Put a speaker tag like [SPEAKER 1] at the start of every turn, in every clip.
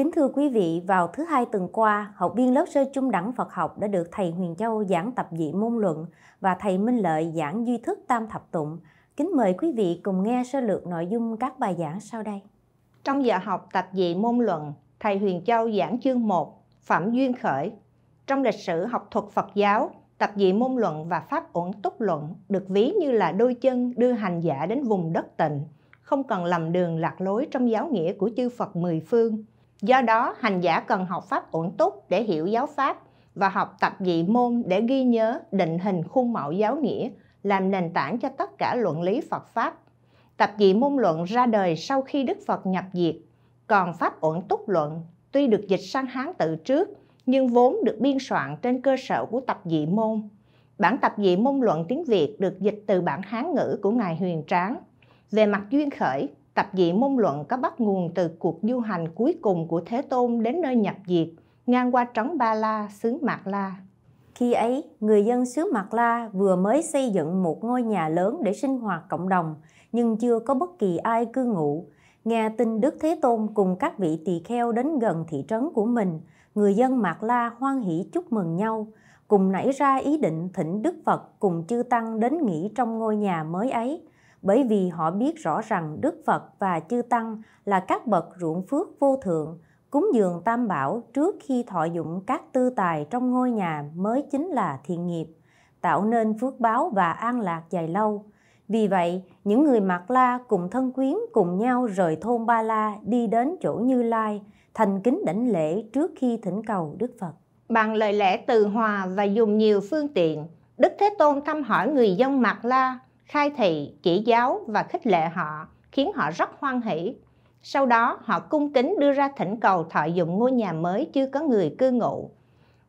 [SPEAKER 1] Kính
[SPEAKER 2] thưa quý vị, vào thứ hai tuần qua, học viên lớp sơ trung đẳng Phật học đã được thầy Huyền Châu giảng tập dị môn luận và thầy Minh Lợi giảng duy thức tam thập tụng. Kính mời quý vị cùng nghe sơ lược nội dung các bài giảng sau đây.
[SPEAKER 1] Trong giờ học tập dị môn luận, thầy Huyền Châu giảng chương 1, phẩm Duyên Khởi. Trong lịch sử học thuật Phật giáo, tập dị môn luận và pháp uẩn túc luận được ví như là đôi chân đưa hành giả đến vùng đất tịnh, không cần lầm đường lạc lối trong giáo nghĩa của chư Phật mười phương. Do đó, hành giả cần học pháp uẩn túc để hiểu giáo pháp và học tập dị môn để ghi nhớ định hình khuôn mẫu giáo nghĩa, làm nền tảng cho tất cả luận lý Phật Pháp. Tập dị môn luận ra đời sau khi Đức Phật nhập diệt, còn pháp uẩn túc luận tuy được dịch sang Hán tự trước nhưng vốn được biên soạn trên cơ sở của tập dị môn. Bản tập dị môn luận tiếng Việt được dịch từ bản Hán ngữ của Ngài Huyền Tráng. Về mặt duyên khởi, tập dị môn luận có bắt nguồn từ cuộc du hành cuối cùng của Thế Tôn đến nơi nhập diệt, ngang qua trấn Ba La, xứ Mạc La.
[SPEAKER 2] Khi ấy, người dân xứ Mạc La vừa mới xây dựng một ngôi nhà lớn để sinh hoạt cộng đồng, nhưng chưa có bất kỳ ai cư ngụ. Nghe tin Đức Thế Tôn cùng các vị tỳ kheo đến gần thị trấn của mình, người dân Mạc La hoan hỷ chúc mừng nhau, cùng nảy ra ý định thỉnh Đức Phật cùng chư Tăng đến nghỉ trong ngôi nhà mới ấy, bởi vì họ biết rõ rằng Đức Phật và chư Tăng là các bậc ruộng phước vô thượng, cúng dường tam bảo trước khi thọ dụng các tư tài trong ngôi nhà mới chính là thiện nghiệp, tạo nên phước báo và an lạc dài lâu. Vì vậy, những người Mạc La cùng thân quyến cùng nhau rời thôn Ba La đi đến chỗ Như Lai, thành kính đảnh lễ trước khi thỉnh cầu Đức Phật.
[SPEAKER 1] Bằng lời lẽ từ hòa và dùng nhiều phương tiện, Đức Thế Tôn thăm hỏi người dân Mạc La, khai thị, chỉ giáo và khích lệ họ, khiến họ rất hoan hỷ. Sau đó, họ cung kính đưa ra thỉnh cầu thọ dụng ngôi nhà mới chưa có người cư ngụ.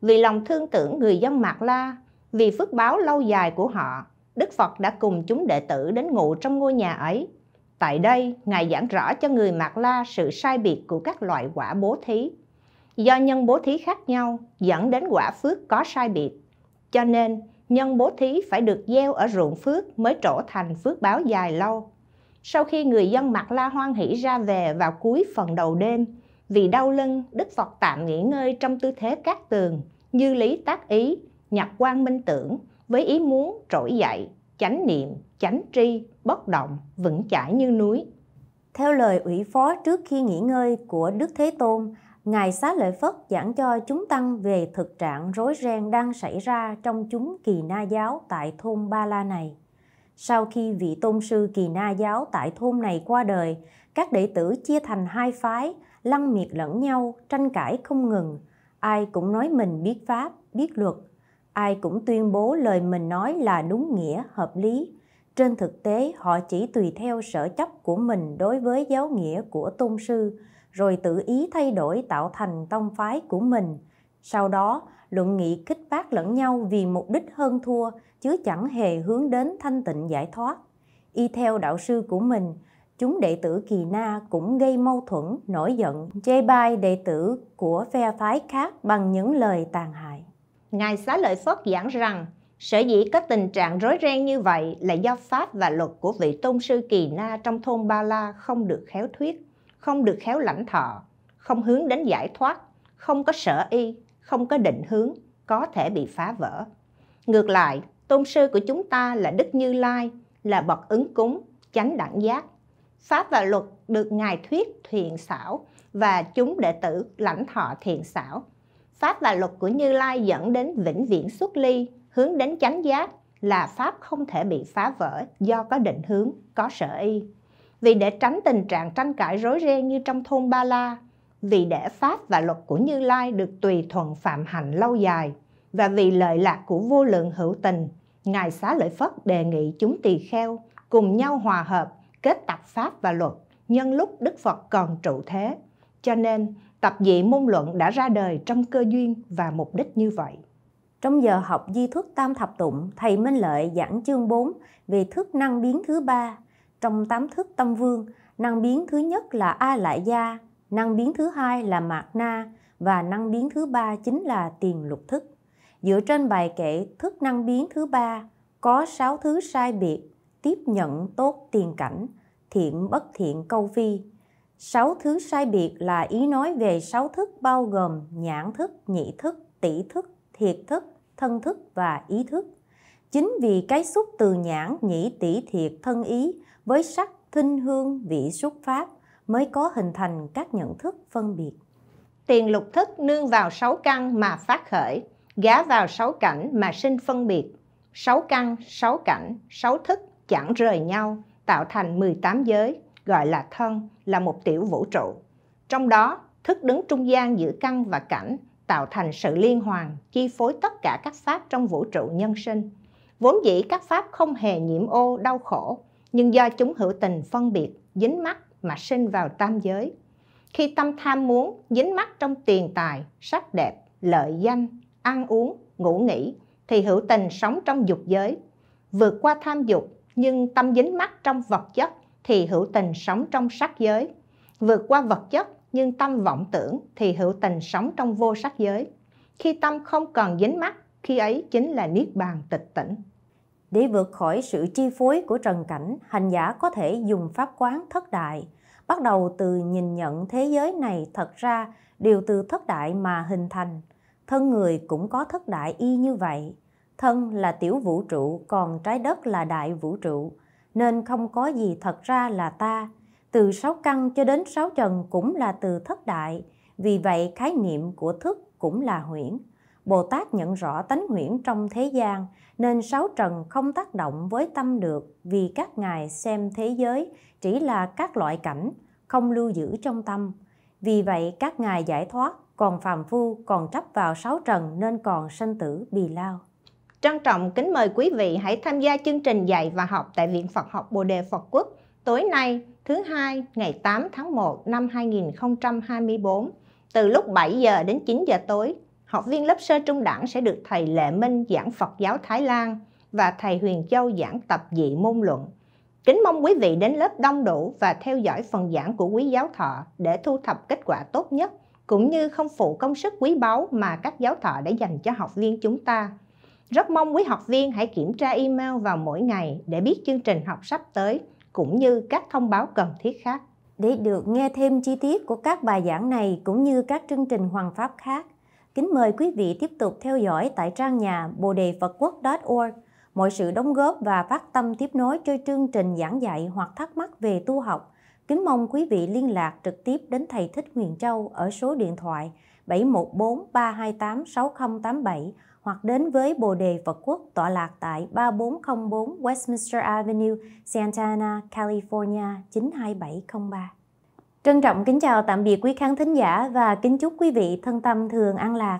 [SPEAKER 1] Vì lòng thương tưởng người dân Mạc La, vì phước báo lâu dài của họ, Đức Phật đã cùng chúng đệ tử đến ngụ trong ngôi nhà ấy Tại đây, Ngài giảng rõ cho người Mạc La sự sai biệt của các loại quả bố thí. Do nhân bố thí khác nhau dẫn đến quả phước có sai biệt. Cho nên, nhân bố thí phải được gieo ở ruộng phước mới trổ thành phước báo dài lâu. Sau khi người dân mặc La hoan hỷ ra về vào cuối phần đầu đêm, vì đau lưng, Đức Phật tạm nghỉ ngơi trong tư thế cát tường, như lý tác ý, nhập quan minh tưởng, với ý muốn trỗi dậy, chánh niệm, chánh tri, bất động, vững chãi như núi.
[SPEAKER 2] Theo lời ủy phó trước khi nghỉ ngơi của Đức Thế Tôn, Ngài Xá Lợi Phất giảng cho chúng tăng về thực trạng rối ren đang xảy ra trong chúng kỳ na giáo tại thôn Ba La này. Sau khi vị tôn sư kỳ na giáo tại thôn này qua đời, các đệ tử chia thành hai phái, lăng miệt lẫn nhau, tranh cãi không ngừng. Ai cũng nói mình biết pháp, biết luật. Ai cũng tuyên bố lời mình nói là đúng nghĩa, hợp lý, trên thực tế, họ chỉ tùy theo sở chấp của mình đối với giáo nghĩa của tôn sư, rồi tự ý thay đổi tạo thành tông phái của mình. Sau đó, luận nghị kích phát lẫn nhau vì mục đích hơn thua, chứ chẳng hề hướng đến thanh tịnh giải thoát. Y theo đạo sư của mình, chúng đệ tử Kỳ Na cũng gây mâu thuẫn, nổi giận, chê bai đệ tử của phe phái khác bằng những lời tàn hại.
[SPEAKER 1] Ngài Xá Lợi Phất giảng rằng, Sở dĩ có tình trạng rối ren như vậy là do pháp và luật của vị tôn sư Kỳ Na trong thôn Ba La không được khéo thuyết, không được khéo lãnh thọ, không hướng đến giải thoát, không có sở y, không có định hướng, có thể bị phá vỡ. Ngược lại, tôn sư của chúng ta là Đức Như Lai, là bậc ứng cúng, chánh đẳng giác. Pháp và luật được Ngài thuyết thiện xảo và chúng đệ tử lãnh thọ thiện xảo. Pháp và luật của Như Lai dẫn đến vĩnh viễn xuất ly, hướng đến chánh giác là pháp không thể bị phá vỡ do có định hướng, có sở y. Vì để tránh tình trạng tranh cãi rối ren như trong thôn Ba La, vì để pháp và luật của Như Lai được tùy thuận phạm hành lâu dài, và vì lợi lạc của vô lượng hữu tình, Ngài Xá Lợi Phất đề nghị chúng tỳ kheo cùng nhau hòa hợp, kết tập pháp và luật nhân lúc Đức Phật còn trụ thế. Cho nên, tập dị môn luận đã ra đời trong cơ duyên và mục đích như vậy.
[SPEAKER 2] Trong giờ học di thức tam thập tụng, thầy Minh Lợi giảng chương 4 về thức năng biến thứ ba. Trong tám thức tâm vương, năng biến thứ nhất là A Lại Gia, năng biến thứ hai là Mạc Na và năng biến thứ ba chính là tiền lục thức. Dựa trên bài kệ thức năng biến thứ ba có sáu thứ sai biệt, tiếp nhận tốt tiền cảnh, thiện bất thiện câu phi. Sáu thứ sai biệt là ý nói về sáu thức bao gồm nhãn thức, nhị thức, tỷ thức, thiệt thức, thân thức và ý thức. Chính vì cái xúc từ nhãn, nhĩ, tỷ, thiệt, thân ý với sắc, thinh, hương, vị, xúc pháp mới có hình thành các nhận thức phân biệt.
[SPEAKER 1] Tiền lục thức nương vào sáu căn mà phát khởi, gá vào sáu cảnh mà sinh phân biệt. Sáu căn, sáu cảnh, sáu thức chẳng rời nhau, tạo thành 18 giới, gọi là thân, là một tiểu vũ trụ. Trong đó, thức đứng trung gian giữa căn và cảnh, tạo thành sự liên hoàn, chi phối tất cả các pháp trong vũ trụ nhân sinh. Vốn dĩ các pháp không hề nhiễm ô, đau khổ, nhưng do chúng hữu tình phân biệt, dính mắc mà sinh vào tam giới. Khi tâm tham muốn, dính mắc trong tiền tài, sắc đẹp, lợi danh, ăn uống, ngủ nghỉ, thì hữu tình sống trong dục giới. Vượt qua tham dục, nhưng tâm dính mắc trong vật chất, thì hữu tình sống trong sắc giới. Vượt qua vật chất, nhưng tâm vọng tưởng thì hữu tình sống trong vô sắc giới. Khi tâm không còn dính mắc, khi ấy chính là niết bàn tịch tỉnh.
[SPEAKER 2] Để vượt khỏi sự chi phối của trần cảnh, hành giả có thể dùng pháp quán thất đại, bắt đầu từ nhìn nhận thế giới này thật ra đều từ thất đại mà hình thành. Thân người cũng có thất đại y như vậy. Thân là tiểu vũ trụ, còn trái đất là đại vũ trụ, nên không có gì thật ra là ta, từ sáu căn cho đến sáu trần cũng là từ thất đại, vì vậy khái niệm của thức cũng là huyễn. Bồ Tát nhận rõ tánh huyễn trong thế gian, nên sáu trần không tác động với tâm được vì các ngài xem thế giới chỉ là các loại cảnh, không lưu giữ trong tâm. Vì vậy các ngài giải thoát, còn phàm phu còn chấp vào sáu trần nên còn sanh tử bì lao.
[SPEAKER 1] Trân trọng kính mời quý vị hãy tham gia chương trình dạy và học tại Viện Phật học Bồ Đề Phật Quốc tối nay thứ hai ngày 8 tháng 1 năm 2024 từ lúc 7 giờ đến 9 giờ tối. Học viên lớp sơ trung đẳng sẽ được thầy Lệ Minh giảng Phật giáo Thái Lan và thầy Huyền Châu giảng tập dị môn luận. Kính mong quý vị đến lớp đông đủ và theo dõi phần giảng của quý giáo thọ để thu thập kết quả tốt nhất, cũng như không phụ công sức quý báu mà các giáo thọ đã dành cho học viên chúng ta. Rất mong quý học viên hãy kiểm tra email vào mỗi ngày để biết chương trình học sắp tới cũng như các thông báo cần thiết khác.
[SPEAKER 2] Để được nghe thêm chi tiết của các bài giảng này cũng như các chương trình hoàng pháp khác, kính mời quý vị tiếp tục theo dõi tại trang nhà bồ đề phật quốc.org. Mọi sự đóng góp và phát tâm tiếp nối cho chương trình giảng dạy hoặc thắc mắc về tu học, kính mong quý vị liên lạc trực tiếp đến Thầy Thích Huyền Châu ở số điện thoại 714 328 6087 hoặc đến với Bồ Đề Phật Quốc tọa lạc tại 3404 Westminster Avenue, Santa Ana, California 92703. Trân trọng kính chào tạm biệt quý khán thính giả và kính chúc quý vị thân tâm thường an lạc.